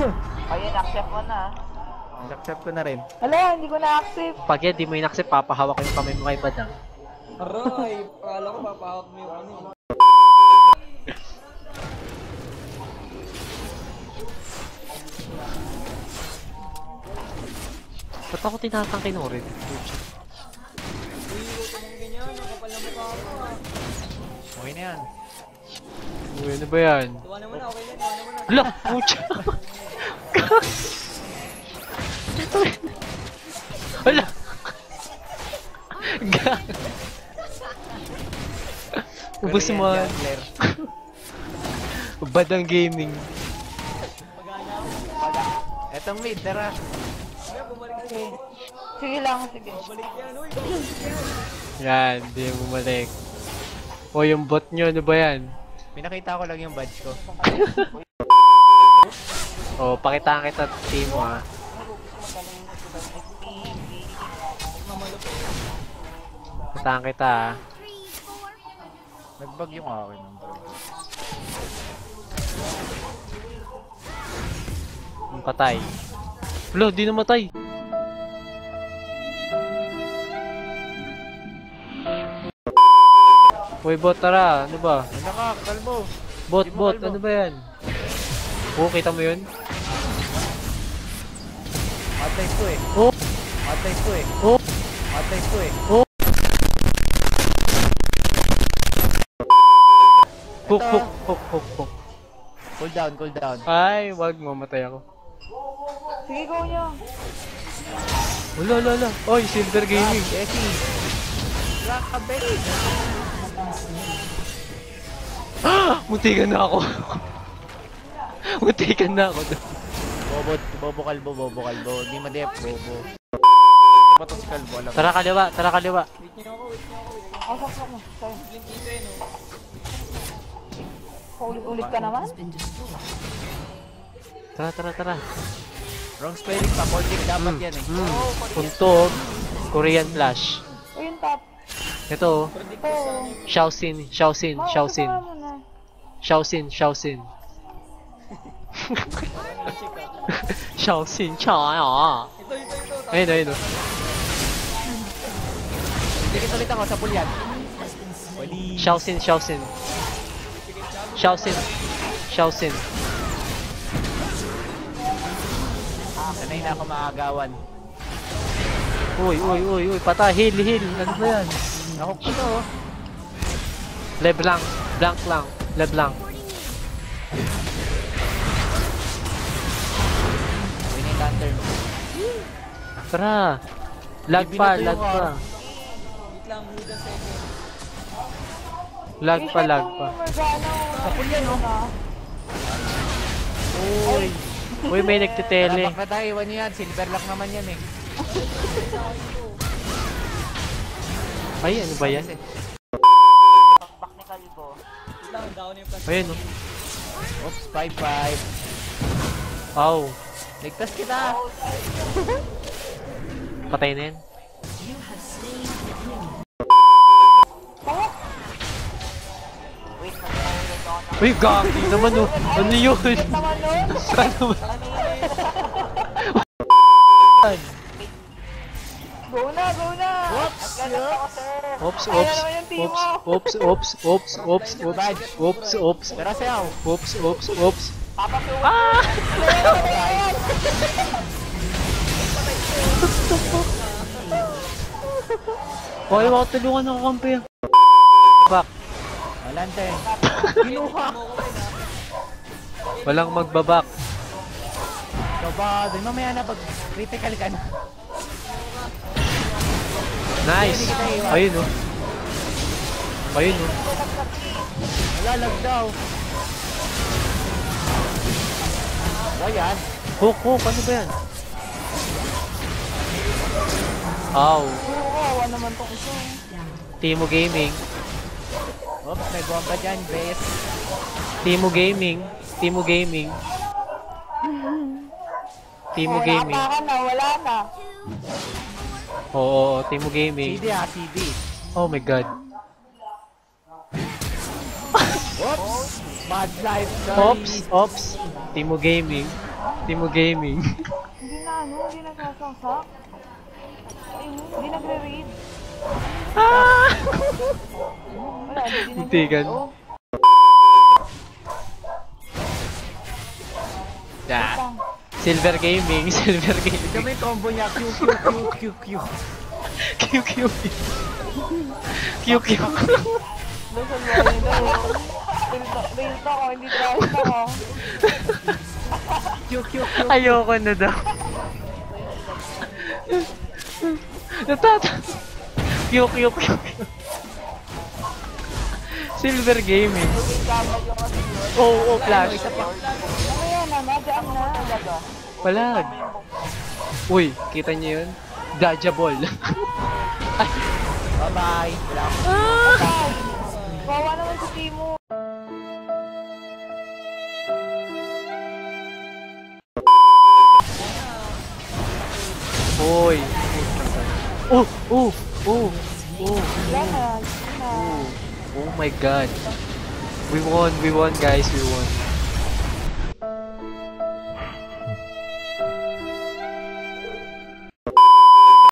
Ayun, accept mo na. Accept ko na rin. Hala, hindi ko na-accept. Pag yan, di mo inaccept, papahawak yung kamay mo kay Badang. Aray, akala ko papahawak mo yung ano. Ba't ako tinatangkin mo rin? Na. Okay na yan. Uy, ano ba yan? Tuwa naman na, okay na, tuwa naman na. Hala! Pucha! Hala! Gag! Ubus mo. Jungler. Badang gaming. Etong mid, tara. Okay. Sige lang, sige. Yan, di bumalik. O yung bot nyo, ano ba yan? Pinakita ko lang yung badge ko. O, pakitaan kita team mo ha. Pakitaan kita ha. Nagbag yung akin. Ang patay. Wala, di namatay. Uy, bot, tara. Ano ba? Ano ka, kalbo? Bot, bot, ano ba yan? Oo, kita mo yun? Ko eh. Oh, Matay ko eh. oh, Matay ko eh. oh. Hook, hook, hook, hook, hook. Cool down, cool down. Ay, wag mo, matay ako. Sige, go nyo. Wala, wala, wala. Oy, Silver Gaming. Jesse. Rockabay. Muntikan na ako. Muntikan na ako doon. Bobo, bobo kalbo, bobo kalbo. Hindi madep, bobo. Patos kalbo, alam. Tara kaliwa, tara kaliwa. Wait niyo ako, wait niyo ako, saksak mo. Sorry. ako. Blink dito eh, no? Paulit-ulit ka naman? Tara, tara, tara. Wrong spelling pa, Cordic dapat Mm, yan eh. mm. Puntog. Korean Flash. O yung top. Ito, oh. Shaoxin, Shaoxin, Shaoxin. Shaoxin, Shaoxin. Ah. Shaoxin, Chaya. Ito, ito, ito. Ayun, ayun. Dikit ulit ako sa pulyan. Wali. Shaoxin, Shaoxin. Shaoxin. Shaoxin. Sanay na ako maagawan. Uy, uy, uy, uy, patay, heal, heal. Ano ba yan? Ako ko to. oh. Leblanc, blank lang, Leblanc. Lantern. Tara. Lag pa, lag pa. Wait lang, Huda second. Lag pa, lag pa. Sa pulyan, oh. Uy. Uy, may nagtitele. Tara, tayo, iwan niyo yan. Silver lock naman yan eh. Ay, ano ba yan? Back ni plastic. Ayun, oh. Oops, 5-5. Aw. Ligtas kita. Patay na ng... Uy, gagi naman, oh. Ano yun? Ano ba? Go na, go na! Oops, oops, oops, mo. oops, oops, oops, oops, oops, oops, oops, Tara sayaw. oops, oops, oops. Papasuwa! Ah! Hoy, wag tulungan ako kampi. Back. Lantern. Ginuha. Walang magbabak. Ikaw ba? Doon mamaya na pag critical ka na. Nice. Ayun, oh. Ayun, oh. Wala, lag daw. Ayan. Hook, hook. Ano ba yan? Ow. Kawawa naman tong isa. Timo Gaming. Oops, may bomba dyan, best. Timo Gaming. Timo Gaming. Timo Gaming. Wala na, wala na. Oo, Timo Gaming. CD ah, CD. Oh my god. Bad life. Ops, ops. Timo Gaming. Timo Gaming. Hindi na ano, hindi nagsasangsak. Ayun, hindi nagre-read. ah! Wala, hindi Yeah. pang. Silver Gaming, Silver Gaming. Kami combo niya, Q, Q, Q, Q, Q. Q, Q. Q, Q. Luzon talk ako, hindi trash ako. Ayoko na daw. Natata. Q, Q, Q. Silver Gaming. Oo, oh, oh, flash. Ano yan? Diyan na. Palag. Uy, kita niyo yun? Daja Ball. Bye-bye. Wala akong Ay, Bawa naman si Timo. Uy. Oh, oh, oh, oh, oh. Oh my god. We won, we won guys, we won.